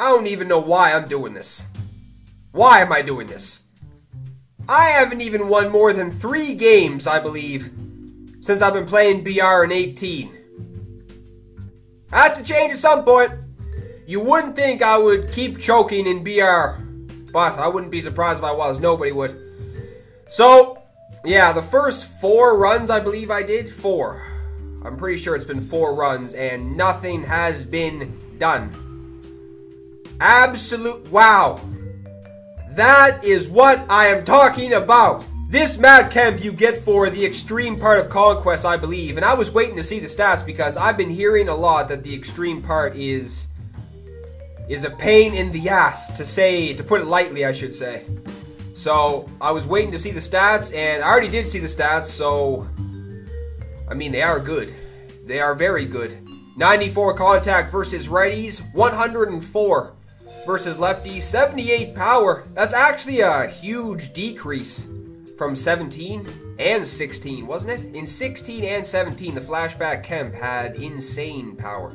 I don't even know why I'm doing this. Why am I doing this? I haven't even won more than three games, I believe, since I've been playing BR in 18. Has to change at some point. You wouldn't think I would keep choking in BR, but I wouldn't be surprised if I was. Nobody would. So, yeah, the first four runs I believe I did, four. I'm pretty sure it's been four runs, and nothing has been done. Absolute wow. That is what I am talking about. This Matt Kemp you get for the extreme part of Conquest, I believe. And I was waiting to see the stats because I've been hearing a lot that the extreme part is is a pain in the ass to say, to put it lightly, I should say. So I was waiting to see the stats, and I already did see the stats. So I mean, they are good. They are very good. 94 contact versus righties, 104 versus lefty, 78 power. That's actually a huge decrease from 17 and 16, wasn't it? In 16 and 17, the flashback Kemp had insane power.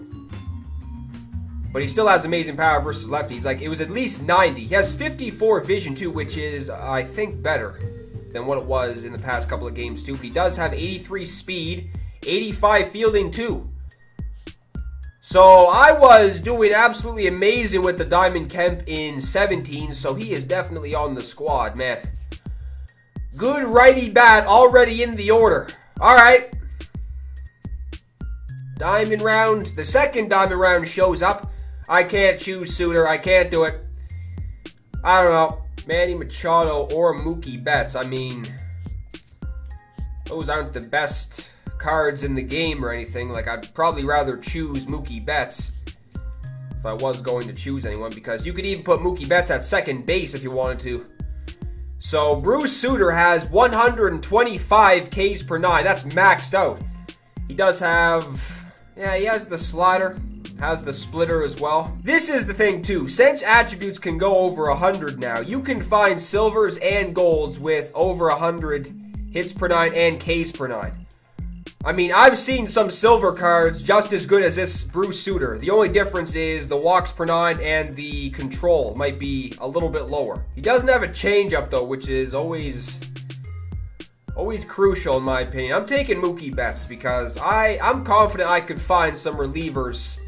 But he still has amazing power versus lefties. Like, it was at least 90. He has 54 vision, too, which is, I think, better than what it was in the past couple of games, too. But he does have 83 speed, 85 fielding, too. So I was doing absolutely amazing with the Diamond Kemp in 17, so he is definitely on the squad, man. Good righty bat already in the order. All right. Diamond round. The second diamond round shows up. I can't choose Sutter. I can't do it. I don't know. Manny Machado or Mookie Betts. I mean, those aren't the best cards in the game or anything. Like, I'd probably rather choose Mookie Betts if I was going to choose anyone because you could even put Mookie Betts at second base if you wanted to. So Bruce Sutter has 125 Ks per nine. That's maxed out. He does have, yeah, he has the slider, has the splitter as well. This is the thing too. Since attributes can go over 100 now, you can find silvers and golds with over 100 hits per nine and Ks per nine. I mean, I've seen some silver cards just as good as this Bruce Sutter. The only difference is the walks per nine and the control might be a little bit lower. He doesn't have a changeup though, which is always always crucial in my opinion. I'm taking Mookie Betts because I I'm confident I could find some relievers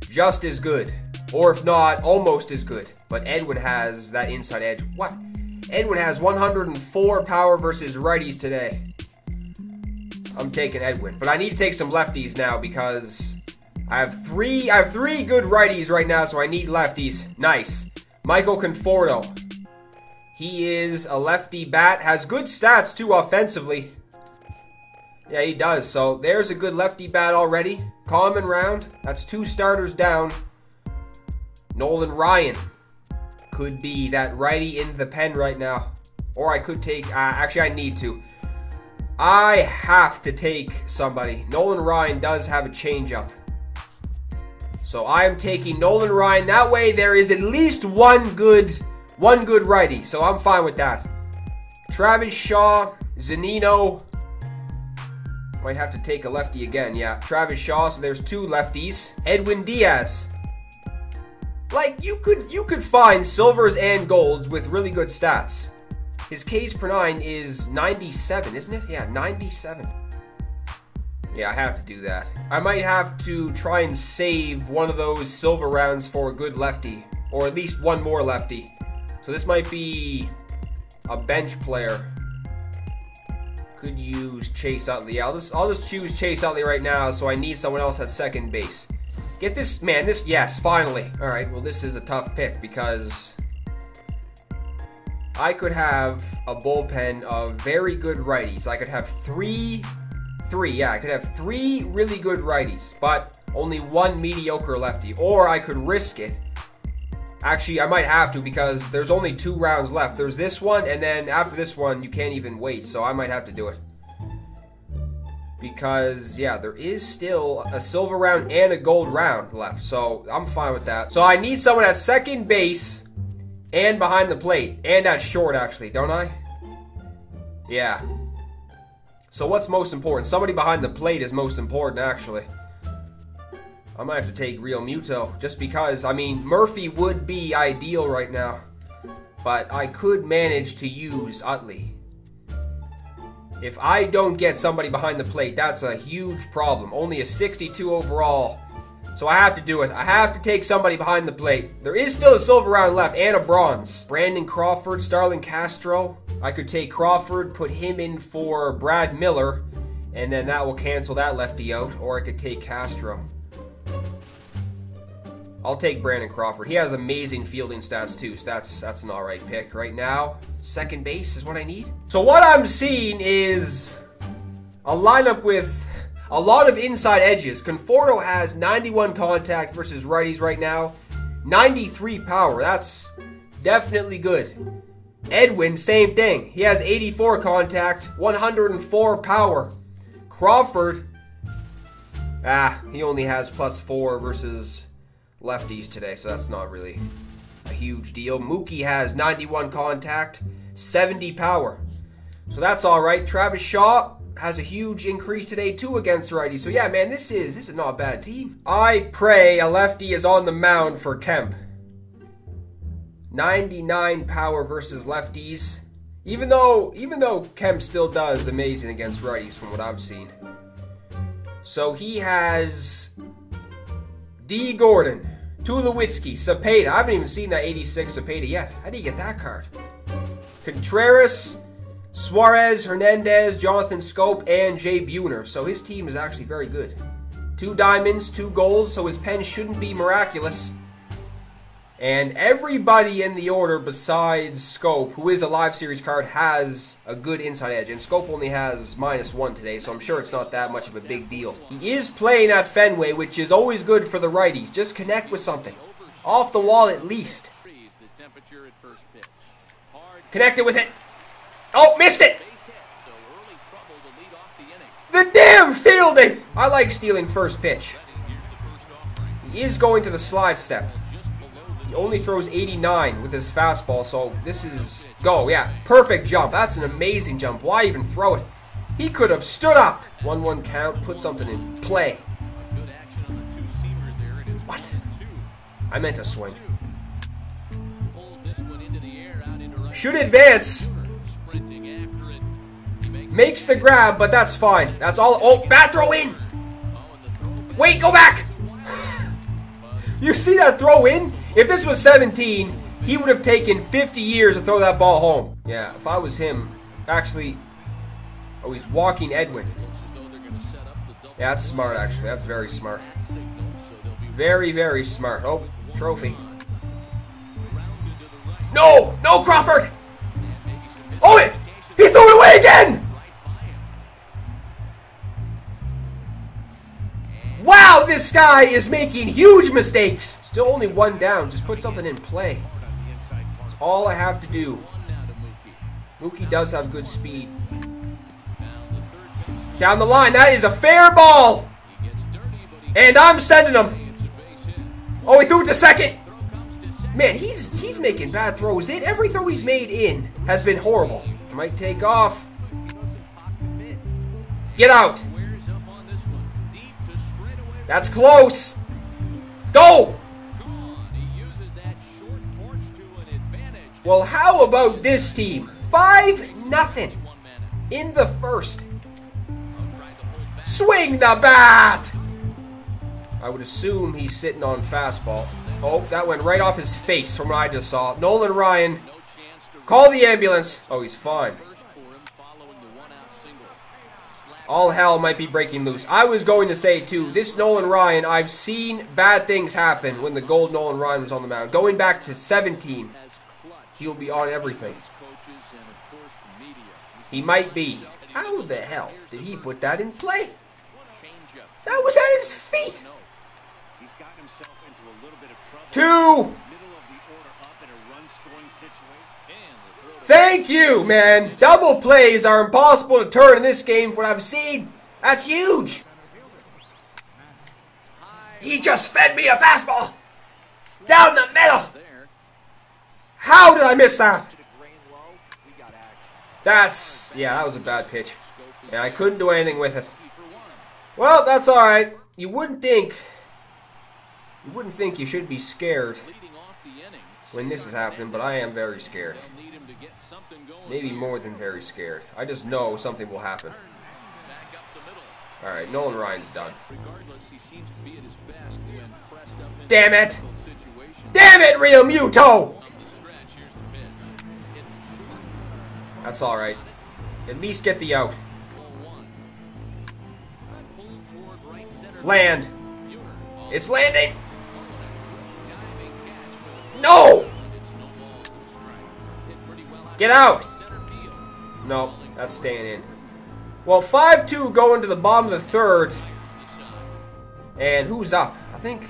just as good, or if not, almost as good. But Edwin has that inside edge. What? Edwin has 104 power versus righties today. I'm taking Edwin. But I need to take some lefties now because I have three I have three good righties right now, so I need lefties. Nice. Michael Conforto. He is a lefty bat, has good stats too offensively. Yeah, he does. So there's a good lefty bat already. Common round. That's two starters down. Nolan Ryan could be that righty in the pen right now. Or I could take, uh, actually I need to. I have to take somebody. Nolan Ryan does have a changeup. So I am taking Nolan Ryan. That way there is at least one good one good righty. So I'm fine with that. Travis Shaw, Zunino. Might have to take a lefty again. Yeah, Travis Shaw. So there's two lefties. Edwin Diaz. Like you could you could find silvers and golds with really good stats. His Ks per nine is 97, isn't it? Yeah, 97. Yeah, I have to do that. I might have to try and save one of those silver rounds for a good lefty, or at least one more lefty. So this might be a bench player. Could use Chase Utley. I'll just I'll just choose Chase Utley right now. So I need someone else at second base. Get this man. This yes, finally. All right. Well, this is a tough pick because I could have a bullpen of very good righties. I could have three, three, yeah, I could have three really good righties, but only one mediocre lefty. Or I could risk it. Actually, I might have to because there's only two rounds left. There's this one, and then after this one, you can't even wait, so I might have to do it. Because, yeah, there is still a silver round and a gold round left, so I'm fine with that. So I need someone at second base and behind the plate. And at short, actually, don't I? Yeah. So what's most important? Somebody behind the plate is most important, actually. I might have to take Realmuto just because. I mean, Murphy would be ideal right now, but I could manage to use Utley. If I don't get somebody behind the plate, that's a huge problem. Only a 62 overall. So I have to do it. I have to take somebody behind the plate. There is still a silver round left and a bronze. Brandon Crawford, Starlin Castro. I could take Crawford, put him in for Brad Miller, and then that will cancel that lefty out. Or I could take Castro. I'll take Brandon Crawford. He has amazing fielding stats too, so that's that's an alright pick. Right now, second base is what I need. So what I'm seeing is a lineup with a lot of inside edges. Conforto has 91 contact versus righties right now. 93 power. That's definitely good. Edwin, same thing. He has 84 contact, 104 power. Crawford, ah, he only has plus 4 versus lefties today, so that's not really a huge deal. Mookie has 91 contact, 70 power. So that's all right. Travis Shaw has a huge increase today too against righty. So yeah, man, this is this is not a bad team. I pray a lefty is on the mound for Kemp. 99 power versus lefties. Even though even though Kemp still does amazing against righties from what I've seen. So he has D. Gordon, Tulowitzki, Cepeda. I haven't even seen that 86 Cepeda yet. How do you get that card? Contreras, Suarez, Hernandez, Jonathan Schoop, and Jay Buhner. So his team is actually very good. Two diamonds, two golds, so his pen shouldn't be miraculous. And everybody in the order besides Schoop, who is a live series card, has a good inside edge. And Schoop only has minus one today, so I'm sure it's not that much of a big deal. He is playing at Fenway, which is always good for the righties. Just connect with something. Off the wall at least. Connected with it. Oh, missed it! The damn fielding! I like stealing first pitch. He is going to the slide step. He only throws 89 with his fastball, so this is go. Yeah, perfect jump. That's an amazing jump. Why even throw it? He could have stood up. 1-1 count, put something in play. What? I meant to swing. Should advance. Makes the grab, but that's fine. That's all. Oh, bat throw in. Wait, go back. you see that throw in? If this was 17, he would have taken 50 years to throw that ball home. Yeah, if I was him, actually, oh, he's walking Edwin. Yeah, that's smart, actually. That's very smart. Very, very smart. Oh, trophy. No! No, Crawford! Oh! He threw it away again! This guy is making huge mistakes. Still only one down. Just put something in play. That's all I have to do. Mookie does have good speed. Down the line. That is a fair ball. And I'm sending him. Oh, he threw it to second. Man, he's he's making bad throws in. Every throw he's made in has been horrible. Might take off. Get out. That's close. Go. Well, how about this team? 5 nothing in the first. Swing the bat! I would assume he's sitting on fastball. Oh, that went right off his face from what I just saw. Nolan Ryan, call the ambulance. Oh, he's fine. All hell might be breaking loose. I was going to say, too, this Nolan Ryan, I've seen bad things happen when the gold Nolan Ryan was on the mound. Going back to 17, he'll be on everything. He might be. How the hell did he put that in play? That was at his feet. Two. Thank you, man. Double plays are impossible to turn in this game from what I've seen. That's huge. He just fed me a fastball. Down the middle. How did I miss that? That's, yeah, that was a bad pitch. Yeah, I couldn't do anything with it. Well, that's alright. You wouldn't think You wouldn't think you should be scared when this is happening, but I am very scared. Maybe more than very scared. I just know something will happen. Alright, Nolan Ryan's done. Damn it! Damn it, Realmuto! That's alright. At least get the out. Land. It's landing! No! Get out! No, that's staying in. Well, 5-2 going to the bottom of the third. And who's up? I think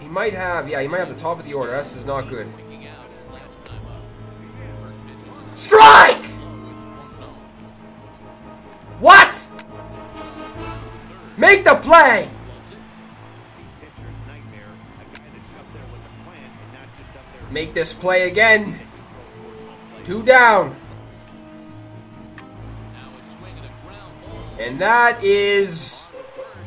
he might have, yeah, he might have the top of the order. This is not good. Strike! What? Make the play! Make this play again. Two down. And that is...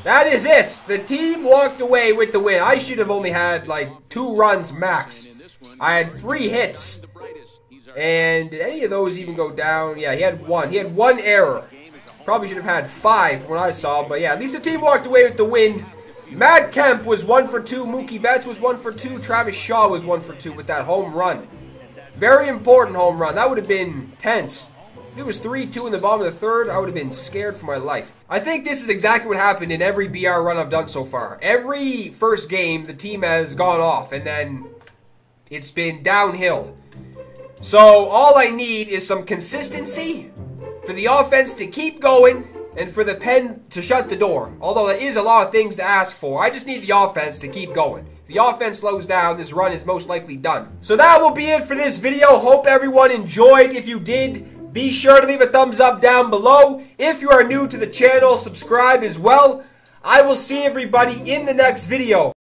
That is it. The team walked away with the win. I should have only had like two runs max. I had three hits. And did any of those even go down? Yeah, he had one. He had one error. Probably should have had five when I saw. But yeah, at least the team walked away with the win. Matt Kemp was one for two. Mookie Betts was one for two. Travis Shaw was one for two with that home run. Very important home run. That would have been tense. If it was 3-2 in the bottom of the third, I would have been scared for my life. I think this is exactly what happened in every BR run I've done so far. Every first game, the team has gone off, and then it's been downhill. So all I need is some consistency for the offense to keep going and for the pen to shut the door. Although there is a lot of things to ask for. I just need the offense to keep going. If the offense slows down, this run is most likely done. So that will be it for this video. Hope everyone enjoyed. If you did, be sure to leave a thumbs up down below. If you are new to the channel, subscribe as well. I will see everybody in the next video.